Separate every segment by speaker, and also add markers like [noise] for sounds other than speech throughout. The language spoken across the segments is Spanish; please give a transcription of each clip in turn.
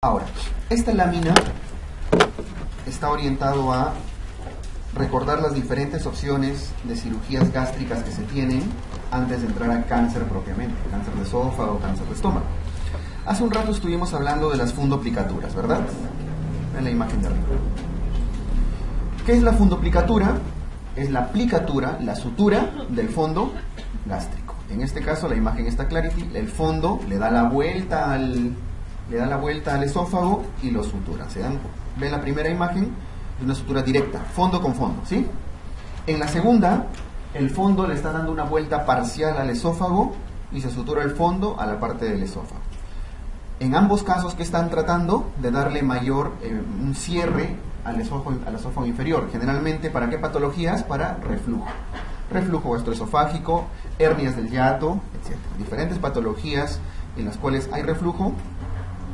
Speaker 1: Ahora, esta lámina está orientado a recordar las diferentes opciones de cirugías gástricas que se tienen antes de entrar a cáncer propiamente, cáncer de esófago, cáncer de estómago. Hace un rato estuvimos hablando de las fundoplicaturas, ¿verdad? En la imagen de arriba. ¿Qué es la fundoplicatura? Es la aplicatura, la sutura del fondo gástrico. En este caso, la imagen está clarity, el fondo le da la vuelta al, le da la vuelta al esófago y lo sutura. ¿Se dan? ¿Ven la primera imagen? Es una sutura directa, fondo con fondo, ¿sí? En la segunda, el fondo le está dando una vuelta parcial al esófago y se sutura el fondo a la parte del esófago. En ambos casos que están tratando de darle mayor, eh, un cierre al esófago, al esófago inferior. Generalmente, ¿para qué patologías? Para reflujo. Reflujo gastroesofágico, hernias del hiato, etc. Diferentes patologías en las cuales hay reflujo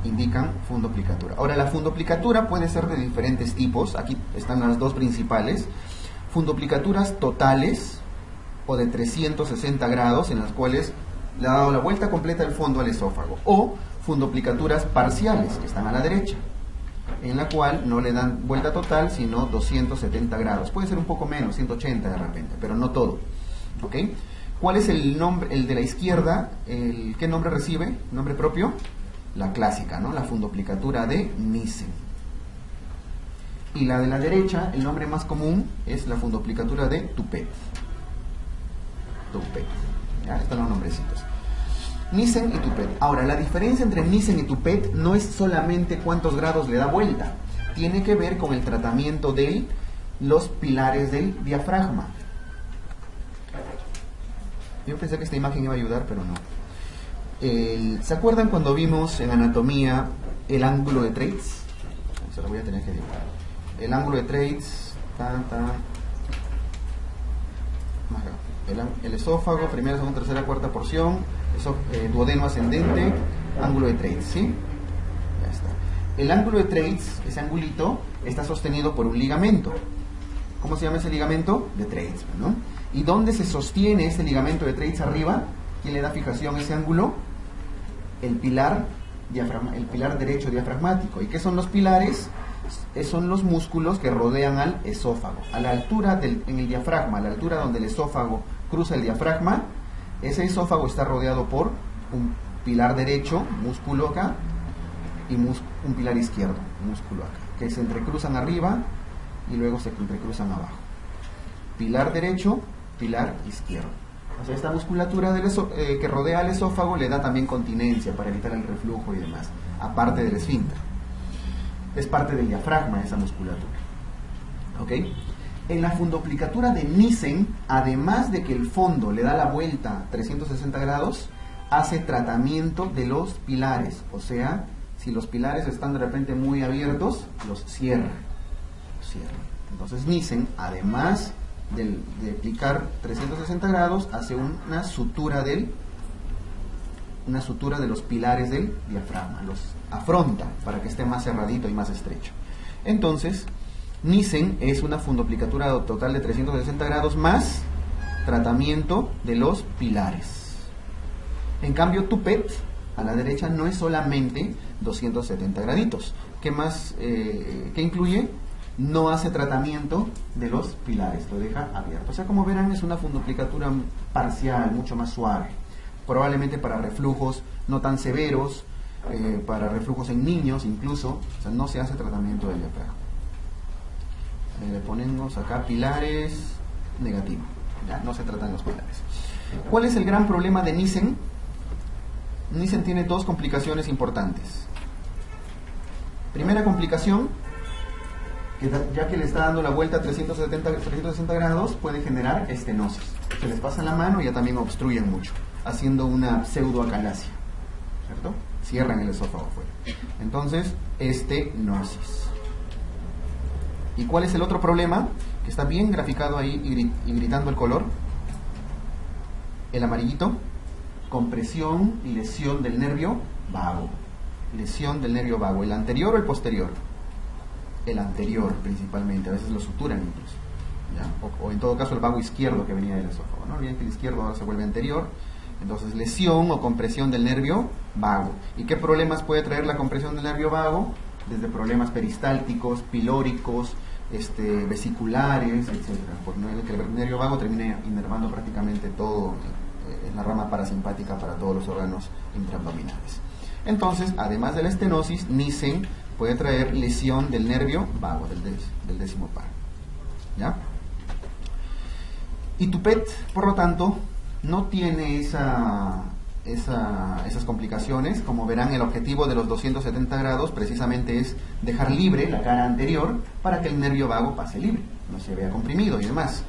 Speaker 1: indican fundoplicatura. Ahora, la fundoplicatura puede ser de diferentes tipos. Aquí están las dos principales. Fundoplicaturas totales o de 360 grados en las cuales le ha dado la vuelta completa del fondo al esófago. O fundoplicaturas parciales que están a la derecha en la cual no le dan vuelta total, sino 270 grados. Puede ser un poco menos, 180 de repente, pero no todo. ¿Ok? ¿Cuál es el nombre, el de la izquierda? El, ¿Qué nombre recibe? ¿Nombre propio? La clásica, ¿no? La fundoplicatura de Nissen. Y la de la derecha, el nombre más común es la fundoplicatura de Tupet. Tupet. Ya están los nombrecitos. Nissen y Tupet. Ahora, la diferencia entre Nissen y Tupet no es solamente cuántos grados le da vuelta, tiene que ver con el tratamiento de los pilares del diafragma. Yo pensé que esta imagen iba a ayudar, pero no. ¿Se acuerdan cuando vimos en anatomía el ángulo de Treitz? Se lo voy a tener que dibujar. El ángulo de Treitz, el, el esófago, primera, segunda, tercera, cuarta porción, eso, eh, duodeno ascendente, ángulo de Treitz, ¿sí? Ya está. El ángulo de Treitz, ese angulito, está sostenido por un ligamento. ¿Cómo se llama ese ligamento? De Treitz, ¿no? ¿Y dónde se sostiene ese ligamento de Treitz arriba? ¿Quién le da fijación a ese ángulo? El pilar, el pilar derecho diafragmático. ¿Y qué son los pilares? son los músculos que rodean al esófago. A la altura del, en el diafragma, a la altura donde el esófago cruza el diafragma, ese esófago está rodeado por un pilar derecho, músculo acá, y un pilar izquierdo, músculo acá, que se entrecruzan arriba y luego se entrecruzan abajo. Pilar derecho, pilar izquierdo. O sea, esta musculatura eh, que rodea al esófago le da también continencia para evitar el reflujo y demás, aparte del esfínter. Es parte del diafragma esa musculatura. ¿Ok? En la fundoplicatura de Nissen, además de que el fondo le da la vuelta 360 grados, hace tratamiento de los pilares. O sea, si los pilares están de repente muy abiertos, los cierra. cierra. Entonces Nissen, además de, aplicar 360 grados, hace una sutura del una sutura de los pilares del diafragma, los afronta para que esté más cerradito y más estrecho. Entonces, Nissen es una fundoplicatura total de 360 grados más tratamiento de los pilares. En cambio, Tupet a la derecha no es solamente 270 graditos. ¿Qué más? Eh, ¿Qué incluye? No hace tratamiento de los pilares, lo deja abierto. O sea, como verán, es una fundoplicatura parcial, mucho más suave. Probablemente para reflujos no tan severos, eh, para reflujos en niños incluso, o sea, no se hace tratamiento del diafragma. Eh, le ponemos acá pilares negativo. Ya, no se tratan los pilares. ¿Cuál es el gran problema de Nissen? Nissen tiene dos complicaciones importantes. Primera complicación, ya que le está dando la vuelta a 370, 360 grados, puede generar estenosis. Se les pasa la mano y ya también obstruyen mucho, haciendo una pseudoacalasia. ¿Cierto? Cierran el esófago afuera. Entonces, estenosis. ¿Y cuál es el otro problema? Que está bien graficado ahí y, gritando el color. El amarillito. Compresión y lesión del nervio vago. Lesión del nervio vago. ¿El anterior o el posterior? El anterior principalmente. A veces lo suturan incluso. O, en todo caso el vago izquierdo que venía del esófago. ¿no? Olviden que el izquierdo ahora se vuelve anterior. Entonces, lesión o compresión del nervio vago. ¿Y qué problemas puede traer la compresión del nervio vago? Desde problemas peristálticos, pilóricos, este, vesiculares, etc. Por que el nervio vago termina inervando prácticamente todo eh, en la rama parasimpática para todos los órganos intraabdominales. Entonces, además de la estenosis, Nissen puede traer lesión del nervio vago, del, décimo par. ¿Ya? Y tu PET, por lo tanto, no tiene esa, esas complicaciones. Como verán, el objetivo de los 270 grados precisamente es dejar libre la cara anterior para que el nervio vago pase libre, no se vea comprimido y demás.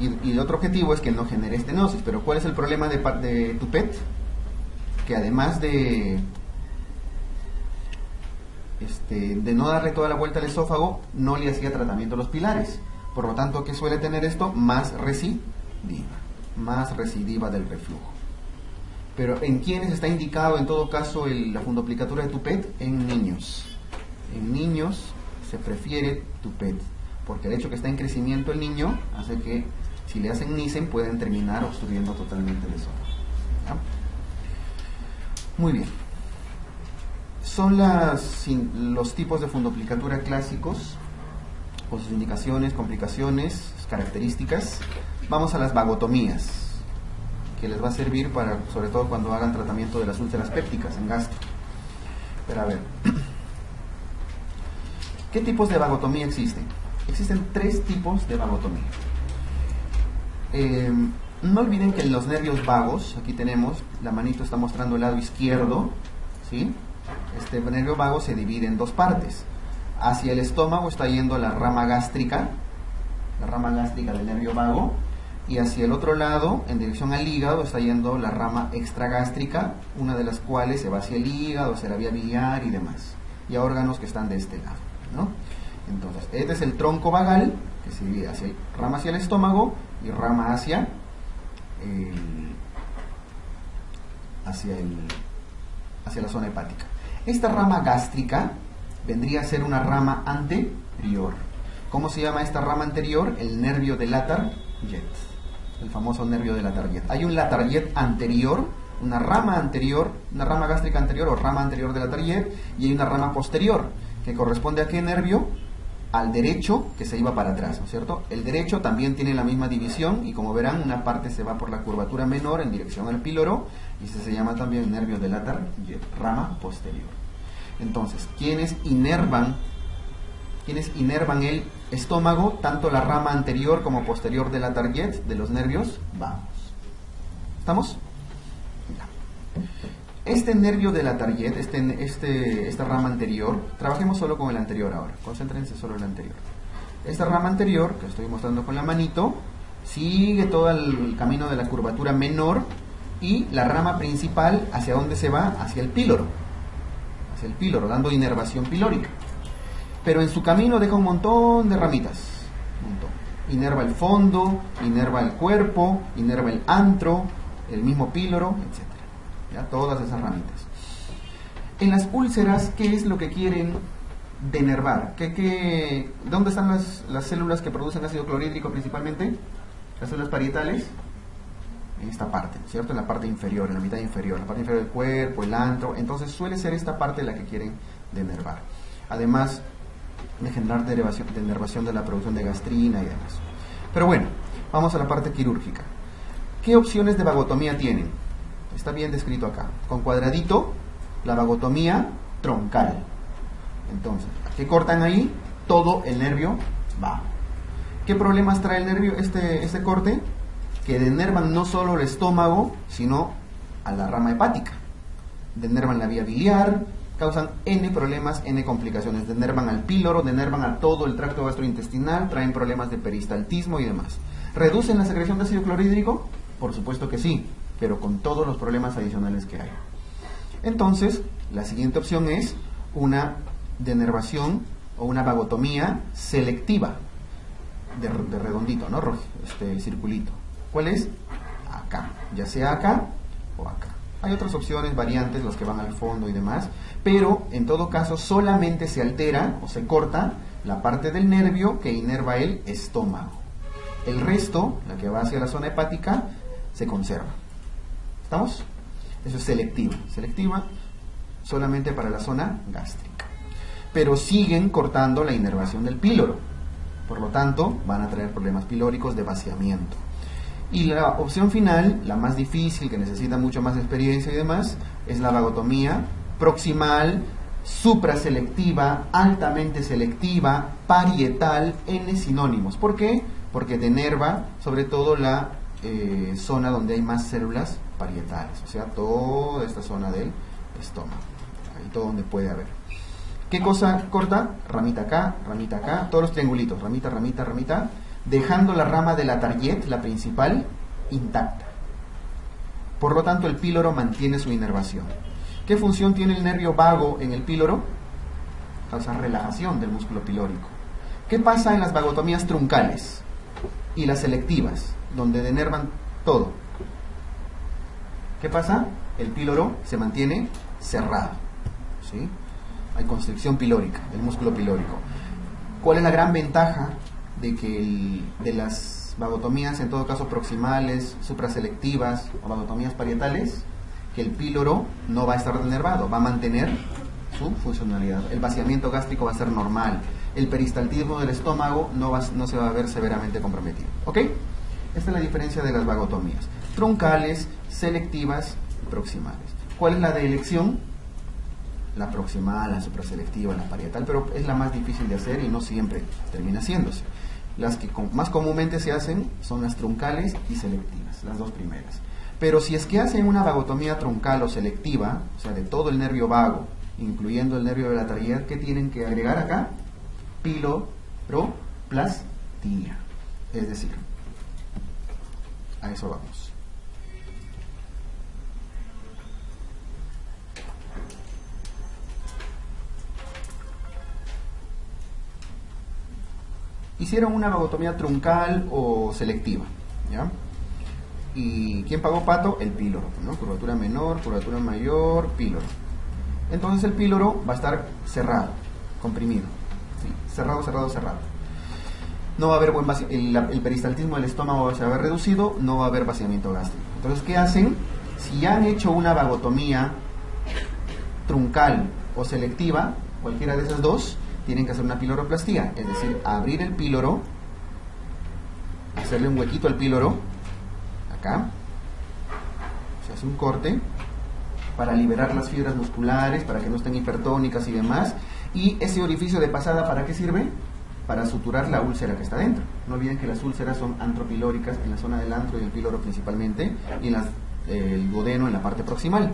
Speaker 1: Y, el otro objetivo es que no genere estenosis. Pero ¿cuál es el problema de, de tu PET? Que además de, este, de no darle toda la vuelta al esófago, no le hacía tratamiento a los pilares. Por lo tanto, ¿qué suele tener esto? Más residiva, más residiva del reflujo. Pero ¿en quiénes está indicado en todo caso la fundoplicatura de Tupet? En niños. En niños se prefiere Tupet, porque el hecho que está en crecimiento el niño hace que si le hacen Nissen pueden terminar obstruyendo totalmente el esófago. Muy bien. Son las, los tipos de fundoplicatura clásicos con sus indicaciones, complicaciones, características. Vamos a las vagotomías, que les va a servir para, sobre todo cuando hagan tratamiento de las úlceras pépticas en gasto. Pero a ver, [clears throat] ¿qué tipos de vagotomía existen? Existen tres tipos de vagotomía. Eh, no olviden que los nervios vagos, aquí tenemos, la manito está mostrando el lado izquierdo, ¿sí? Este nervio vago se divide en dos partes hacia el estómago está yendo la rama gástrica, la rama gástrica del nervio vago, y hacia el otro lado, en dirección al hígado, está yendo la rama extragástrica, una de las cuales se va hacia el hígado, hacia la vía biliar y demás, y a órganos que están de este lado. Entonces, este es el tronco vagal, que se divide hacia el, rama hacia el estómago y rama hacia hacia, el, hacia la zona hepática. Esta rama gástrica vendría a ser una rama anterior. ¿Cómo se llama esta rama anterior? El nervio de Latar-Jet, el famoso nervio de Latar-Jet. Hay un Latar-Jet anterior, una rama anterior, una rama gástrica anterior o rama anterior de Latar-Jet, y hay una rama posterior, que corresponde a qué nervio? Al derecho, que se iba para atrás, ¿no es cierto? El derecho también tiene la misma división, y como verán, una parte se va por la curvatura menor en dirección al píloro, y se llama también nervio de Latar-Jet, rama posterior. Entonces, quienes inervan, quienes inervan el estómago, tanto la rama anterior como posterior de la target de los nervios vamos. ¿Estamos? Este nervio de la target, este, este, esta rama anterior, trabajemos solo con el anterior ahora, concéntrense solo en el anterior. Esta rama anterior, que estoy mostrando con la manito, sigue todo el camino de la curvatura menor y la rama principal, ¿hacia dónde se va? Hacia el píloro el píloro, dando inervación pilórica. Pero en su camino deja un montón de ramitas. Inerva el fondo, inerva el cuerpo, inerva el antro, el mismo píloro, etc. Todas esas ramitas. En las úlceras, ¿qué es lo que quieren denervar? ¿Qué, qué, dónde están las, las células que producen ácido clorhídrico principalmente? Las células parietales en esta parte, ¿cierto? En la parte inferior, en la mitad inferior, la parte inferior del cuerpo, el antro. Entonces suele ser esta parte la que quieren denervar. Además de generar denervación de la producción de gastrina y demás. Pero bueno, vamos a la parte quirúrgica. ¿Qué opciones de vagotomía tienen? Está bien descrito acá. Con cuadradito, la vagotomía troncal. Entonces, ¿qué cortan ahí? Todo el nervio va. ¿Qué problemas trae el nervio este, este corte? que denervan no solo el estómago, sino a la rama hepática. Denervan la vía biliar, causan N problemas, N complicaciones. Denervan al píloro, denervan a todo el tracto gastrointestinal, traen problemas de peristaltismo y demás. ¿Reducen la secreción de ácido clorhídrico? Por supuesto que sí, pero con todos los problemas adicionales que hay. Entonces, la siguiente opción es una denervación o una vagotomía selectiva de, redondito, ¿no? Este circulito. ¿Cuál es? Acá, ya sea acá o acá. Hay otras opciones, variantes, los que van al fondo y demás, pero en todo caso solamente se altera o se corta la parte del nervio que inerva el estómago. El resto, la que va hacia la zona hepática, se conserva. Eso es selectiva. Selectiva solamente para la zona gástrica. Pero siguen cortando la inervación del píloro. Por lo tanto, van a traer problemas pilóricos de vaciamiento. Y la opción final, la más difícil, que necesita mucho más experiencia y demás, es la vagotomía proximal, supraselectiva, altamente selectiva, parietal, n sinónimos. ¿Por qué? Porque denerva sobre todo la eh, zona donde hay más células parietales, o sea, toda esta zona del estómago, ahí todo donde puede haber. ¿Qué cosa corta? Ramita acá, ramita acá, todos los triangulitos, ramita, ramita, ramita, dejando la rama de la target, la principal, intacta. Por lo tanto, el píloro mantiene su inervación. ¿Qué función tiene el nervio vago en el píloro? Causa relajación del músculo pilórico. ¿Qué pasa en las vagotomías truncales y las selectivas, donde denervan todo? ¿Qué pasa? El píloro se mantiene cerrado. ¿sí? Hay constricción pilórica, del músculo pilórico. ¿Cuál es la gran ventaja de que de las vagotomías, en todo caso proximales, supraselectivas o vagotomías parietales? Que el píloro no va a estar denervado, va a mantener su funcionalidad. El vaciamiento gástrico va a ser normal. El peristaltismo del estómago no, va, no se va a ver severamente comprometido. ¿Ok? Esta es la diferencia de las vagotomías. Truncales, selectivas y proximales. ¿Cuál es la de elección? La proximal, la supraselectiva, la parietal, pero es la más difícil de hacer y no siempre termina haciéndose. Las que más comúnmente se hacen son las truncales y selectivas, las dos primeras. Pero si es que hacen una vagotomía truncal o selectiva, o sea, de todo el nervio vago, incluyendo el nervio de la taría, ¿qué tienen que agregar acá? Piloroplastia. Es decir, a eso vamos. Hicieron una vagotomía truncal o selectiva. ¿ya? ¿Y quién pagó pato? El píloro. ¿no? Curvatura menor, curvatura mayor, píloro. Entonces el píloro va a estar cerrado, comprimido. Cerrado, cerrado, cerrado. No va a haber buen el, el, peristaltismo del estómago va a ver reducido, no va a haber vaciamiento gástrico. Entonces, ¿qué hacen? Si han hecho una vagotomía truncal o selectiva, cualquiera de esas dos, tienen que hacer una piloroplastía, es decir, abrir el píloro, hacerle un huequito al píloro, acá, se hace un corte para liberar las fibras musculares, para que no estén hipertónicas y demás, y ese orificio de pasada, ¿para qué sirve? Para suturar la úlcera que está dentro. No olviden que las úlceras son antropilóricas en la zona del antro y el píloro principalmente, y las, el duodeno en la parte proximal.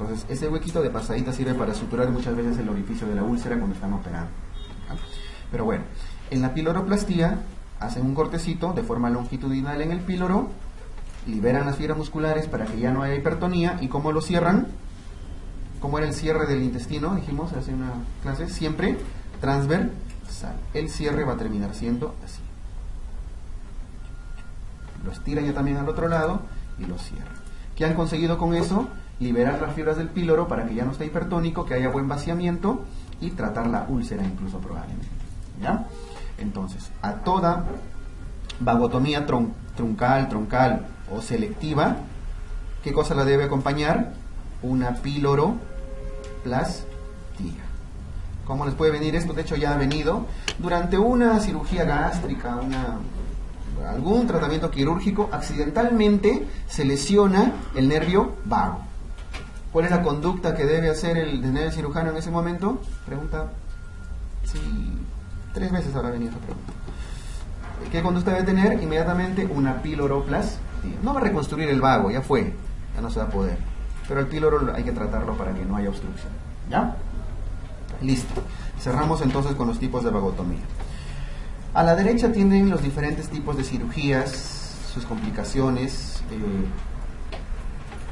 Speaker 1: Entonces, ese huequito de pasadita sirve para suturar muchas veces el orificio de la úlcera cuando están operando. Pero bueno, en la piloroplastía hacen un cortecito de forma longitudinal en el píloro, liberan las fibras musculares para que ya no haya hipertonía y cómo lo cierran, como era el cierre del intestino, dijimos hace una clase, siempre transversal. El cierre va a terminar siendo así. Lo estiran ya también al otro lado y lo cierran. ¿Qué han conseguido con eso? Liberar las fibras del píloro para que ya no esté hipertónico, que haya buen vaciamiento y tratar la úlcera incluso probablemente. ¿Ya? Entonces, a toda vagotomía truncal, troncal o selectiva, ¿qué cosa la debe acompañar? Una píloroplastia. ¿Cómo les puede venir esto? De hecho ya ha venido durante una cirugía gástrica, algún tratamiento quirúrgico, accidentalmente se lesiona el nervio vago. ¿Cuál es la conducta que debe hacer el, el cirujano en ese momento? Pregunta. Sí, tres veces habrá venido esa pregunta. ¿Qué conducta debe tener? Inmediatamente una piloroplastia. No va a reconstruir el vago, ya fue, ya no se va a poder. Pero el píloro hay que tratarlo para que no haya obstrucción. ¿Ya? Listo. Cerramos entonces con los tipos de vagotomía. A la derecha tienen los diferentes tipos de cirugías, sus complicaciones. Eh,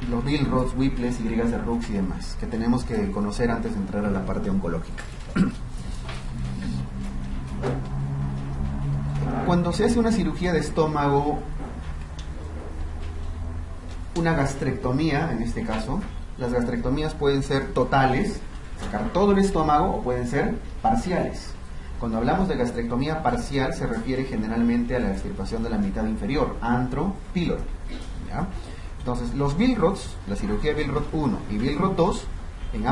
Speaker 1: los Rods, Whipples, Y de Rux y demás, que tenemos que conocer antes de entrar a la parte oncológica. Cuando se hace una cirugía de estómago, una gastrectomía en este caso, las gastrectomías pueden ser totales, sacar todo el estómago, o pueden ser parciales. Cuando hablamos de gastrectomía parcial se refiere generalmente a la extirpación de la mitad inferior, antro, píloro. Entonces, los Billroths, la cirugía Billroth 1 y Billroth 2, en,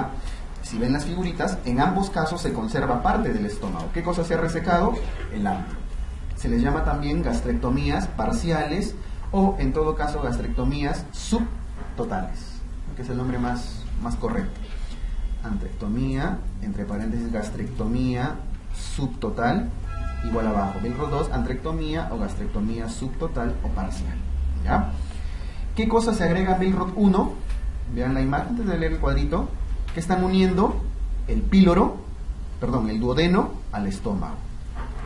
Speaker 1: si ven las figuritas, en ambos casos se conserva parte del estómago. ¿Qué cosa se ha resecado? El antro. Se les llama también gastrectomías parciales o, en todo caso, gastrectomías subtotales, que es el nombre más, más correcto. Antrectomía, entre paréntesis, gastrectomía subtotal, igual abajo. Billroth 2, antrectomía o gastrectomía subtotal o parcial. ¿Ya? ¿Qué cosa se agrega a Billroth 1? Vean la imagen antes de leer el cuadrito. Que están uniendo el píloro, perdón, el duodeno al estómago.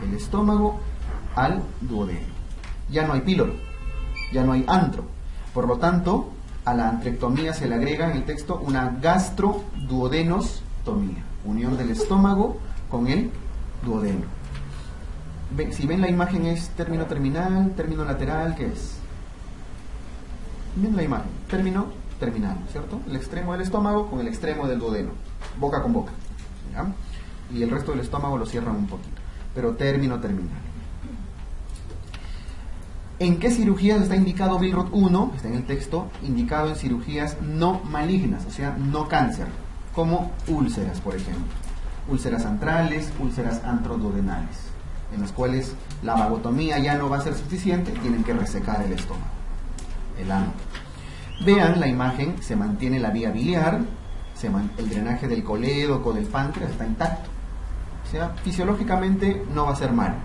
Speaker 1: El estómago al duodeno. Ya no hay píloro, ya no hay antro. Por lo tanto, a la antrectomía se le agrega en el texto una gastroduodenostomía. Unión del estómago con el duodeno. Si ven la imagen es término terminal, término lateral, ¿qué es? Miren la imagen. Término terminal, ¿cierto? El extremo del estómago con el extremo del duodeno. Boca con boca. Y el resto del estómago lo cierran un poquito. Pero término terminal. ¿En qué cirugías está indicado Billroth 1? Está en el texto, indicado en cirugías no malignas, o sea, no cáncer, como úlceras, por ejemplo. Úlceras antrales, úlceras antroduodenales, en las cuales la vagotomía ya no va a ser suficiente, tienen que resecar el estómago el ano. Vean la imagen, se mantiene la vía biliar, el drenaje del colédoco, del páncreas está intacto. O sea, fisiológicamente no va a ser mal.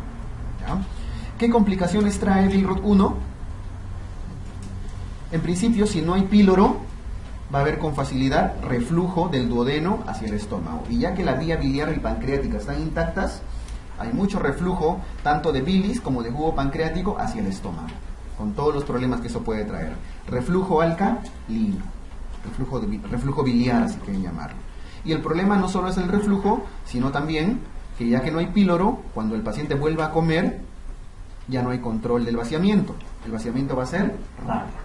Speaker 1: ¿Qué complicaciones trae Billroth 1? En principio, si no hay píloro, va a haber con facilidad reflujo del duodeno hacia el estómago. Y ya que la vía biliar y pancreática están intactas, hay mucho reflujo tanto de bilis como de jugo pancreático hacia el estómago con todos los problemas que eso puede traer. Reflujo alcalino, reflujo, reflujo biliar, si quieren llamarlo. Y el problema no solo es el reflujo, sino también que ya que no hay píloro, cuando el paciente vuelva a comer, ya no hay control del vaciamiento. El vaciamiento va a ser rápido.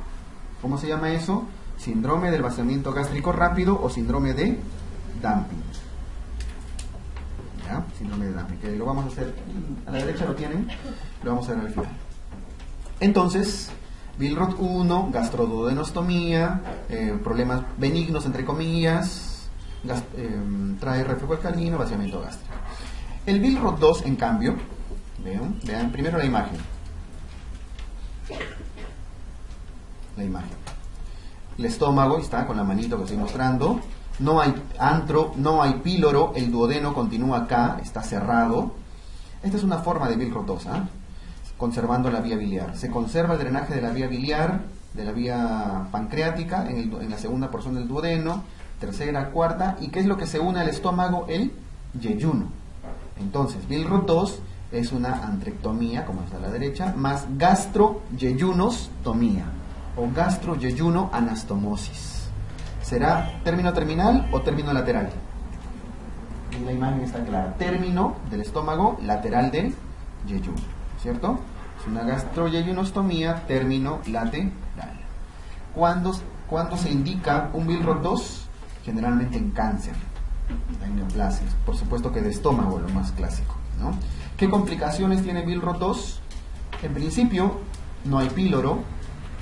Speaker 1: ¿Cómo se llama eso? Síndrome del vaciamiento gástrico rápido o síndrome de dumping. ¿Ya? Síndrome de dumping. Lo vamos a hacer. A la derecha lo tienen. Lo vamos a hacer al final. Entonces, Billroth 1, gastroduodenostomía, eh, problemas benignos entre comillas, eh, trae reflujo alcalino, vaciamiento gástrico. El Billroth 2, en cambio, vean, vean primero la imagen. La imagen. El estómago está con la manito que estoy mostrando. No hay antro, no hay píloro, el duodeno continúa acá, está cerrado. Esta es una forma de Billroth 2, ¿ah? Conservando la vía biliar. Se conserva el drenaje de la vía biliar, de la vía pancreática, en, la segunda porción del duodeno, tercera, cuarta, y ¿qué es lo que se une al estómago? El yeyuno. Entonces, Billroth 2 es una antrectomía, como está a la derecha, más gastroyeyunostomía o gastroyeyuno anastomosis. ¿Será término terminal o término lateral? La imagen está clara. Término del estómago lateral del yeyuno, ¿cierto? Una gastroyeyunostomía término lateral. ¿Cuándo, ¿Cuándo se indica un Billroth 2? Generalmente en cáncer, en neoplasias. Por supuesto que de estómago, lo más clásico. ¿no? ¿Qué complicaciones tiene Billroth 2? En principio, no hay píloro,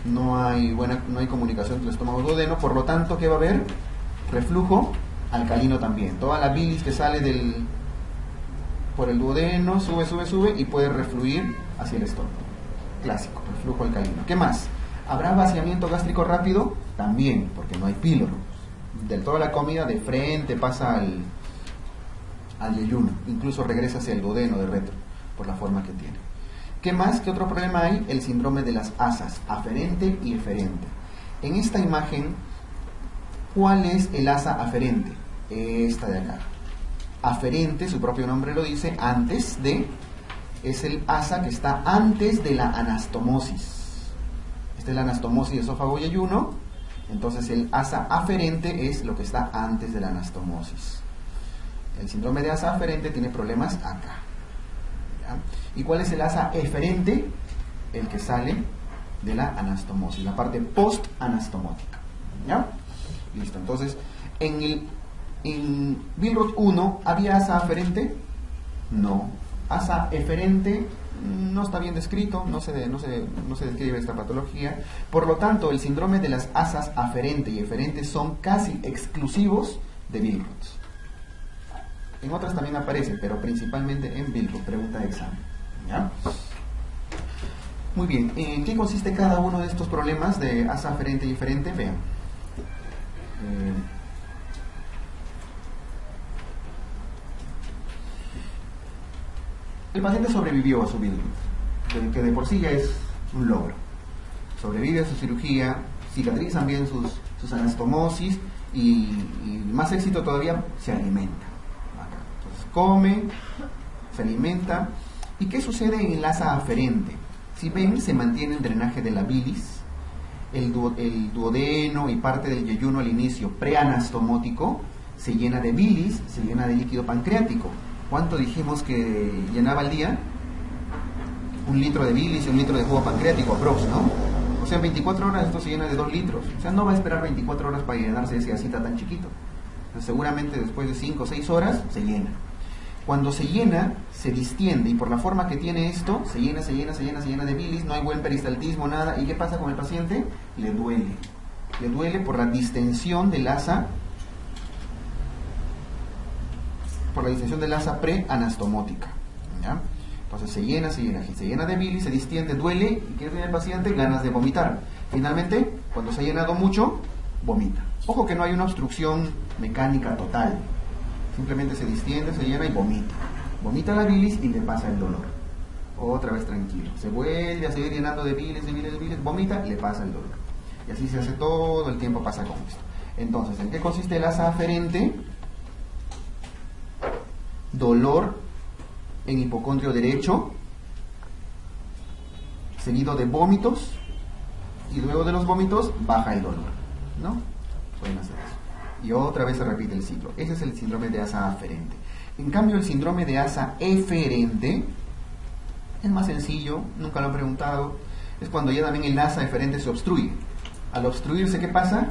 Speaker 1: no hay, buena, no hay comunicación entre estómago y duodeno, por lo tanto, ¿qué va a haber? Reflujo alcalino también. Toda la bilis que sale del, por el duodeno, sube, sube, sube y puede refluir hacia el estómago. Clásico, el flujo alcalino. ¿Qué más? ¿Habrá vaciamiento gástrico rápido? También, porque no hay píloro. Del toda la comida de frente pasa al, al yeyuno, incluso regresa hacia el duodeno de retro, por la forma que tiene. ¿Qué más? ¿Qué otro problema hay? El síndrome de las asas, aferente y eferente. En esta imagen, ¿cuál es el asa aferente? Esta de acá aferente, su propio nombre lo dice, antes de, es el asa que está antes de la anastomosis. Esta es la anastomosis esófago y ayuno, entonces el asa aferente es lo que está antes de la anastomosis. El síndrome de asa aferente tiene problemas acá. ¿Y cuál es el asa eferente? El que sale de la anastomosis, la parte post-anastomótica. ¿Ya? Listo, entonces en el en Billroth 1, ¿había asa aferente? No. Asa eferente no está bien descrito, no se, no, no describe esta patología. Por lo tanto, el síndrome de las asas aferente y eferente son casi exclusivos de Billroth. En otras también aparece, pero principalmente en Billroth, pregunta de examen. ¿ya? Muy bien, ¿en qué consiste cada uno de estos problemas de asa aferente y eferente? Vean. Eh, El paciente sobrevivió a su vida, que de por sí ya es un logro. Sobrevive a su cirugía, cicatrizan bien sus, anastomosis y, más éxito todavía, se alimenta. Entonces come, se alimenta. ¿Y qué sucede en el asa aferente? Si ven, se mantiene el drenaje de la bilis, el, el duodeno y parte del yeyuno al inicio preanastomótico se llena de bilis, se llena de líquido pancreático ¿Cuánto dijimos que llenaba al día? Un litro de bilis y un litro de jugo pancreático, aprox, ¿no? O sea, en 24 horas esto se llena de 2 litros. O sea, no va a esperar 24 horas para llenarse ese asita tan chiquito. seguramente después de 5 o 6 horas se llena. Cuando se llena, se distiende y por la forma que tiene esto, se llena, se llena, se llena, se llena de bilis, no hay buen peristaltismo, nada. ¿Y qué pasa con el paciente? Le duele. Le duele por la distensión del asa por la distensión del asa preanastomótica. ¿ya? Entonces se llena, se llena, se llena de bilis, se distiende, duele, y ¿qué tiene el paciente? Ganas de vomitar. Finalmente, cuando se ha llenado mucho, vomita. Ojo que no hay una obstrucción mecánica total. Simplemente se distiende, se llena y vomita. Vomita la bilis y le pasa el dolor. Otra vez tranquilo. Se vuelve a seguir llenando de bilis, de bilis, de bilis, vomita y le pasa el dolor. Y así se hace todo el tiempo, pasa con esto. Entonces, ¿en qué consiste el asa aferente? Dolor en hipocondrio derecho, seguido de vómitos, y luego de los vómitos baja el dolor. ¿No? Pueden hacer eso. Y otra vez se repite el ciclo. Ese es el síndrome de asa aferente. En cambio, el síndrome de asa eferente es más sencillo, nunca lo han preguntado. Es cuando ya también el asa eferente se obstruye. Al obstruirse, ¿qué pasa?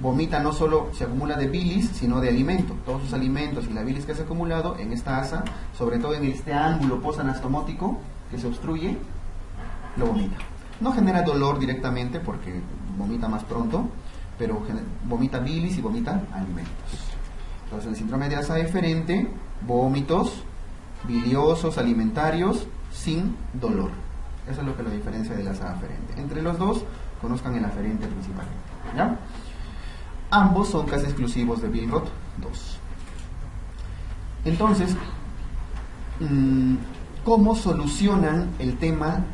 Speaker 1: Vomita no solo se acumula de bilis, sino de alimento. Todos sus alimentos y la bilis que se ha acumulado en esta asa, sobre todo en este ángulo posanastomótico que se obstruye, lo vomita. No genera dolor directamente porque vomita más pronto, pero vomita bilis y vomita alimentos. Entonces el síndrome de asa eferente, vómitos biliosos, alimentarios, sin dolor. Eso es lo que lo diferencia del asa aferente. Entre los dos, conozcan el aferente principalmente. ¿Ya? Ambos son casi exclusivos de Billroth 2. Entonces, mm, ¿cómo solucionan el tema,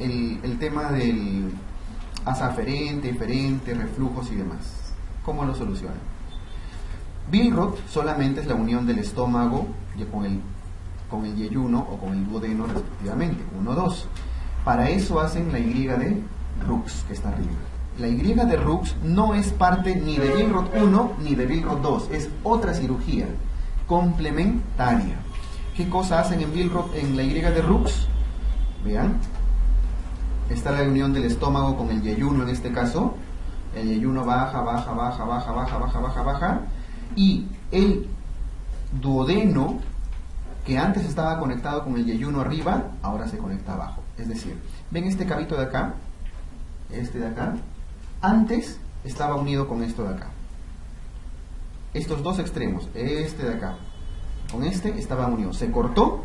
Speaker 1: el, tema del asaferente, eferente, reflujos y demás? ¿Cómo lo solucionan? Billroth solamente es la unión del estómago con el, con el yeyuno o con el duodeno respectivamente, 1, 2. Para eso hacen la Y de Rux, que está arriba la Y de Rux no es parte ni de Billroth 1 ni de Billroth 2, es otra cirugía complementaria. ¿Qué cosa hacen en en la Y de Rux? Vean, está la unión del estómago con el yeyuno en este caso. El yeyuno baja, baja, baja, baja, baja, baja, baja, baja. Y el duodeno, que antes estaba conectado con el yeyuno arriba, ahora se conecta abajo. Es decir, ven este cabito de acá, este de acá, antes estaba unido con esto de acá. Estos dos extremos, este de acá, con este estaba unido. Se cortó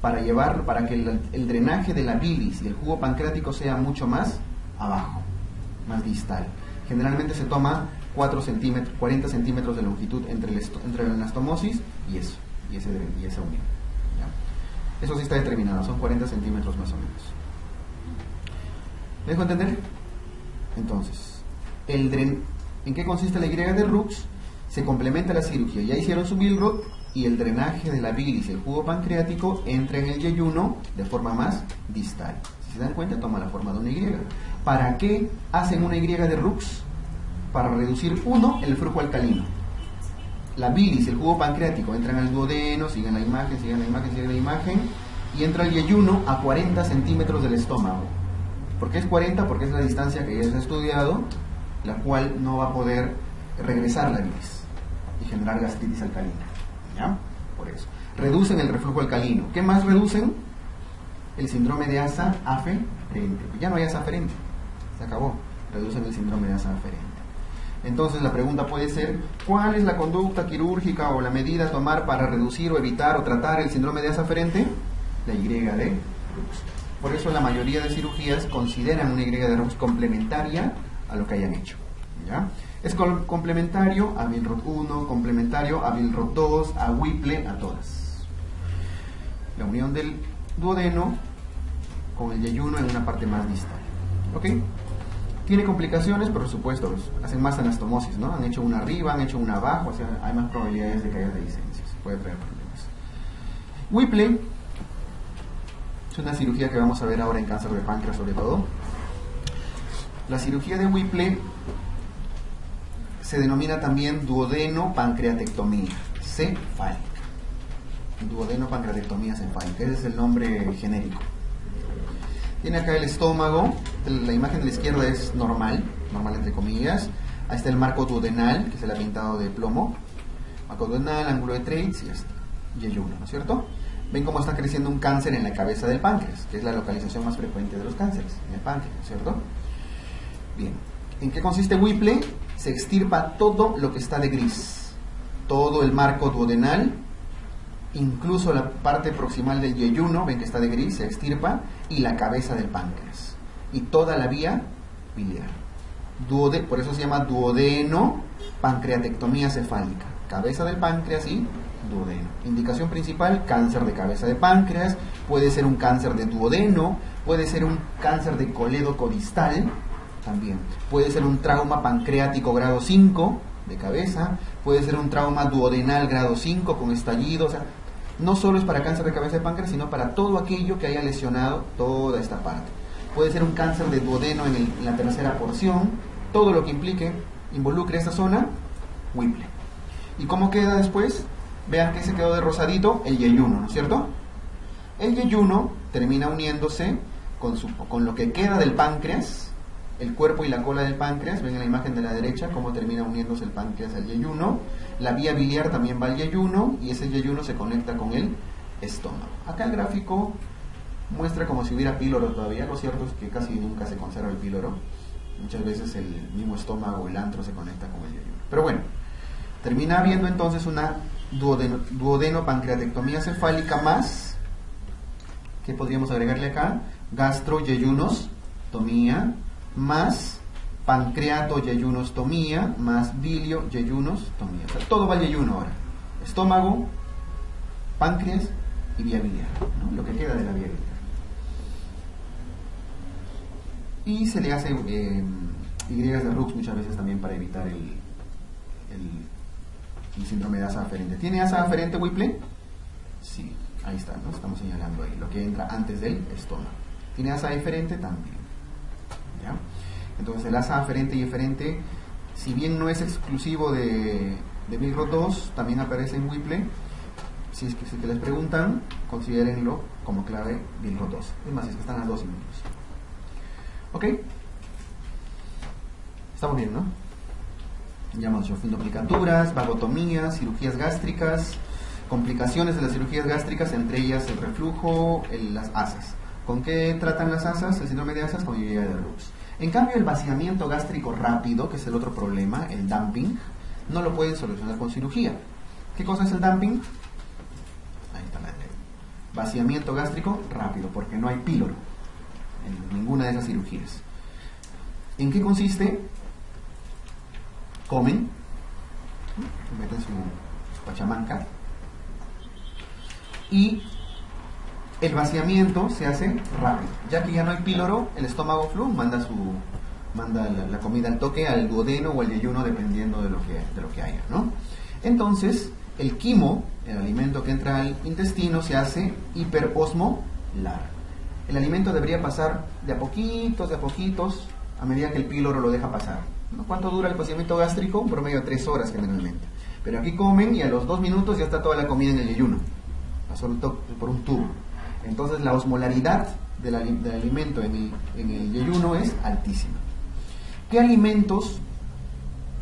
Speaker 1: para llevar, para que el, drenaje de la bilis y el jugo pancreático sea mucho más abajo, más distal. Generalmente se toma 4 centímetros, 40 centímetros de longitud entre, el entre la anastomosis y eso, y, ese, y esa unión. Eso sí está determinado, son 40 centímetros más o menos. ¿Me dejo entender? Entonces, el ¿en qué consiste la Y de Rux? Se complementa la cirugía. Ya hicieron su Billroth y el drenaje de la bilis el jugo pancreático entra en el yeyuno de forma más distal. Si se dan cuenta, toma la forma de una Y. ¿Para qué hacen una Y de Rux? Para reducir, uno, el flujo alcalino. La bilis el jugo pancreático entran al duodeno, siguen la imagen, siguen la imagen, siguen la imagen, y entra el yeyuno a 40 centímetros del estómago. ¿Por qué es 40? Porque es la distancia que ya se ha estudiado, la cual no va a poder regresar la bilis y generar gastritis alcalina. ¿Ya? Por eso. reducen el reflujo alcalino. ¿Qué más reducen? El síndrome de asa aferente. Ya no hay asa aferente, se acabó. Reducen el síndrome de asa aferente. Entonces la pregunta puede ser, ¿cuál es la conducta quirúrgica o la medida a tomar para reducir o evitar o tratar el síndrome de asa aferente? La Y de Por eso la mayoría de cirugías consideran una Y de Rux complementaria a lo que hayan hecho. Es complementario a Bilrot 1, complementario a Bilrot 2, a Whipple, a todas. La unión del duodeno con el yeyuno en una parte más distal. ¿Ok? Tiene complicaciones, por supuesto, hacen más anastomosis, ¿no? Han hecho una arriba, han hecho una abajo, o sea, hay más probabilidades de que haya licencias. Puede traer problemas. Whipple es una cirugía que vamos a ver ahora en cáncer de páncreas sobre todo. La cirugía de Whipple se denomina también duodeno pancreatectomía cefálica. Duodeno pancreatectomía cefálica, ese es el nombre genérico. Tiene acá el estómago, la imagen de la izquierda es normal, normal entre comillas. Ahí está el marco duodenal, que se le ha pintado de plomo. Marco duodenal, ángulo de Treitz y este, y el ¿no es cierto? Ven cómo está creciendo un cáncer en la cabeza del páncreas, que es la localización más frecuente de los cánceres, en el páncreas, ¿cierto? Bien. ¿En qué consiste Whipple? se extirpa todo lo que está de gris, todo el marco duodenal, incluso la parte proximal del yeyuno, ven que está de gris, se extirpa, y la cabeza del páncreas, y toda la vía biliar. Duode, por eso se llama duodeno pancreatectomía cefálica, cabeza del páncreas y duodeno. Indicación principal, cáncer de cabeza de páncreas, puede ser un cáncer de duodeno, puede ser un cáncer de colédoco distal, también. Puede ser un trauma pancreático grado 5 de cabeza, puede ser un trauma duodenal grado 5 con estallido, o sea, no solo es para cáncer de cabeza de páncreas, sino para todo aquello que haya lesionado toda esta parte. Puede ser un cáncer de duodeno en, la tercera porción, todo lo que implique, involucre esta zona, Whipple. ¿Y cómo queda después? Vean que se quedó de rosadito el yeyuno, ¿no es cierto? El yeyuno termina uniéndose con, lo que queda del páncreas, el cuerpo y la cola del páncreas, ven en la imagen de la derecha cómo termina uniéndose el páncreas al yeyuno, la vía biliar también va al yeyuno y ese yeyuno se conecta con el estómago. Acá el gráfico muestra como si hubiera píloro todavía, lo cierto es que casi nunca se conserva el píloro, muchas veces el mismo estómago, el antro se conecta con el yeyuno. Pero bueno, termina habiendo entonces una duodeno, duodeno pancreatectomía cefálica más, ¿qué podríamos agregarle acá? Gastro-yeyunostomía, más pancreato yeyunostomía, más bilio yeyunostomía. O todo va yeyuno ahora. Estómago, páncreas y vía biliar, lo que queda de la vía biliar. Y se le hace eh, Y de Rux muchas veces también para evitar el, síndrome de asa aferente. ¿Tiene asa aferente Whipple? Sí, ahí está, ¿no? estamos señalando ahí, lo que entra antes del estómago. ¿Tiene asa diferente? También. Entonces el asa aferente y eferente, si bien no es exclusivo de, de 2, también aparece en Whipple. Si es que, les preguntan, considérenlo como clave Milro 2. Es más, es están las dos minutos. ¿Ok? Estamos bien, ¿no? Ya hemos fundoplicaturas, vagotomías, cirugías gástricas, complicaciones de las cirugías gástricas, entre ellas el reflujo, las asas. ¿Con qué tratan las asas? El síndrome de asas con idea de Rux. En cambio, el vaciamiento gástrico rápido, que es el otro problema, el dumping, no lo pueden solucionar con cirugía. ¿Qué cosa es el dumping? Ahí está la Vaciamiento gástrico rápido, porque no hay píloro en ninguna de esas cirugías. ¿En qué consiste? Comen, meten su, pachamanca y el vaciamiento se hace rápido. Ya que ya no hay píloro, el estómago flu manda su manda la, comida al toque, al duodeno o al yeyuno, dependiendo de lo que, de lo que haya, ¿no? Entonces, el quimo, el alimento que entra al intestino, se hace hiperosmolar. El alimento debería pasar de a poquitos, de a poquitos, a medida que el píloro lo deja pasar. ¿Cuánto dura el vaciamiento gástrico? Un promedio de tres horas generalmente. Pero aquí comen y a los dos minutos ya está toda la comida en el yeyuno. Pasó por un tubo. Entonces la osmolaridad del, alimento en el, en es altísima. ¿Qué alimentos,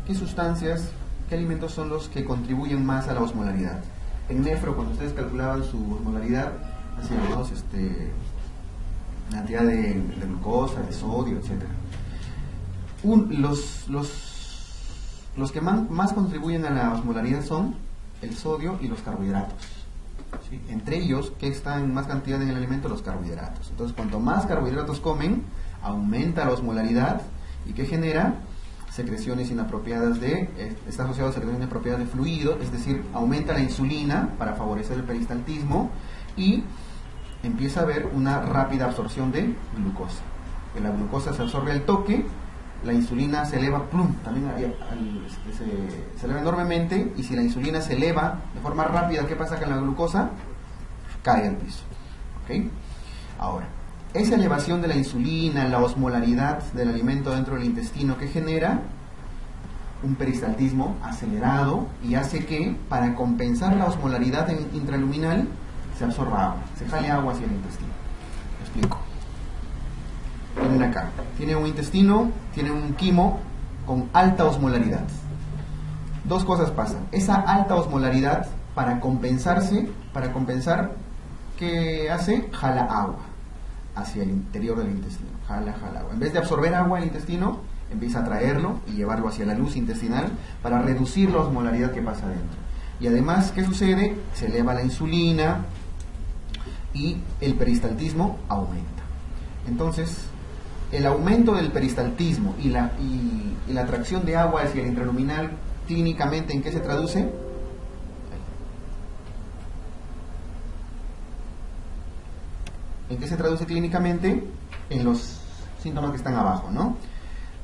Speaker 1: qué sustancias, qué alimentos son los que contribuyen más a la osmolaridad? en nefro, cuando ustedes calculaban su osmolaridad, hacían dos, este, cantidad de, de glucosa, de sodio, etc. los, los, los que más, contribuyen a la osmolaridad son el sodio y los carbohidratos. Entre ellos, ¿qué está en más cantidad en el alimento? Los carbohidratos. Entonces, cuanto más carbohidratos comen, aumenta la osmolaridad y ¿qué genera? secreciones inapropiadas de, eh, está asociado a secreciones inapropiadas de fluido, es decir, aumenta la insulina para favorecer el peristaltismo y empieza a haber una rápida absorción de glucosa. La glucosa se absorbe al toque, la insulina se eleva, plum, también se, eleva enormemente y si la insulina se eleva de forma rápida, ¿qué pasa con la glucosa? Cae al piso. ¿ok? Ahora, esa elevación de la insulina, la osmolaridad del alimento dentro del intestino que genera un peristaltismo acelerado y hace que para compensar la osmolaridad intraluminal se absorba agua, se jale agua hacia el intestino. ¿Me explico? Acá, tiene un intestino, tiene un quimo con alta osmolaridad. Dos cosas pasan. Esa alta osmolaridad para compensarse, para compensar, ¿qué hace? Jala agua hacia el interior del intestino. Jala, jala agua. En vez de absorber agua el intestino, empieza a traerlo y llevarlo hacia la luz intestinal para reducir la osmolaridad que pasa adentro. Y además, ¿qué sucede? Se eleva la insulina y el peristaltismo aumenta. Entonces, el aumento del peristaltismo y la, y, la atracción de agua hacia el intraluminal, clínicamente, ¿en qué se traduce? ¿En qué se traduce clínicamente? En los síntomas que están abajo, ¿no?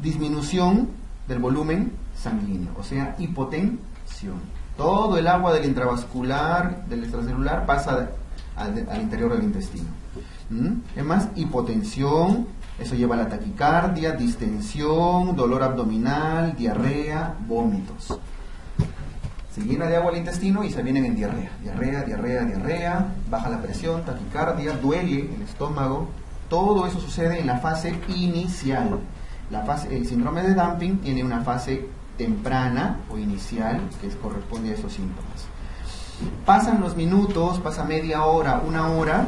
Speaker 1: Disminución del volumen sanguíneo, o sea, hipotensión. Todo el agua del intravascular, del extracelular, pasa al, interior del intestino. ¿Mm? Es más, hipotensión, eso lleva a la taquicardia, distensión, dolor abdominal, diarrea, vómitos se llena de agua el intestino y se vienen en diarrea. Diarrea, diarrea, diarrea, baja la presión, taquicardia, duele el estómago. Todo eso sucede en la fase inicial. La fase, el síndrome de dumping tiene una fase temprana o inicial que corresponde a esos síntomas. Pasan los minutos, pasa media hora, una hora,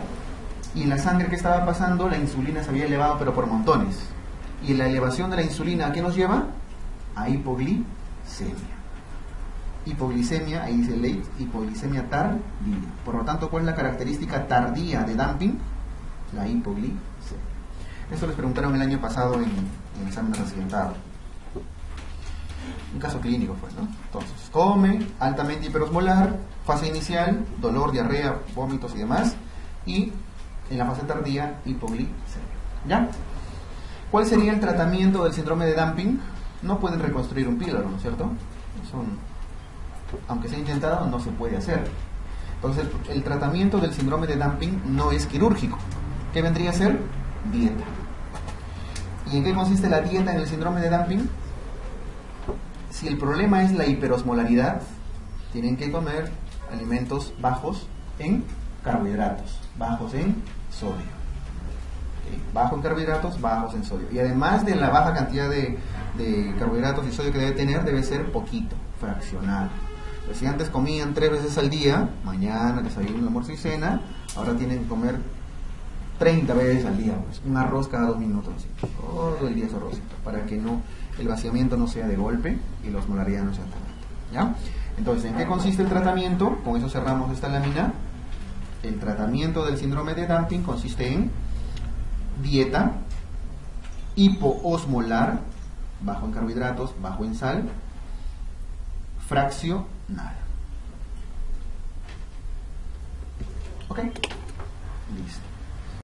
Speaker 1: y en la sangre que estaba pasando la insulina se había elevado pero por montones. Y la elevación de la insulina, ¿a qué nos lleva? A hipoglicemia hipoglicemia, ahí dice late, hipoglicemia tardía. Por lo tanto, ¿cuál es la característica tardía de dumping? La hipoglicemia. Esto les preguntaron el año pasado en, el examen accidentado. Un caso clínico fue, ¿no? Entonces, come, altamente hiperosmolar, fase inicial, dolor, diarrea, vómitos y demás, y en la fase tardía, hipoglicemia. ¿Ya? ¿Cuál sería el tratamiento del síndrome de dumping? No pueden reconstruir un píloro, ¿no es cierto? Son aunque se ha intentado, no se puede hacer. Entonces, el tratamiento del síndrome de dumping no es quirúrgico. ¿Qué vendría a ser? Dieta. ¿Y en qué consiste la dieta en el síndrome de dumping? Si el problema es la hiperosmolaridad, tienen que comer alimentos bajos en carbohidratos, bajos en sodio. Bajo en carbohidratos, bajos en sodio. Y además de la baja cantidad de, de carbohidratos y sodio que debe tener, debe ser poquito, fraccionado. Pues si antes comían tres veces al día, mañana, desayuno, almuerzo y cena, ahora tienen que comer 30 veces al día, pues, un arroz cada dos minutos, todo el día es arrocito, para que no el vaciamiento no sea de golpe y la osmolaridad no sea tan. ¿ya? Entonces, ¿en qué consiste el tratamiento? Con eso cerramos esta lámina. El tratamiento del síndrome de dumping consiste en dieta hipoosmolar, bajo en carbohidratos, bajo en sal, fraccionada. ¿Ok?